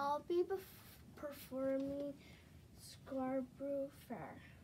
I'll be performing Scarborough Fair.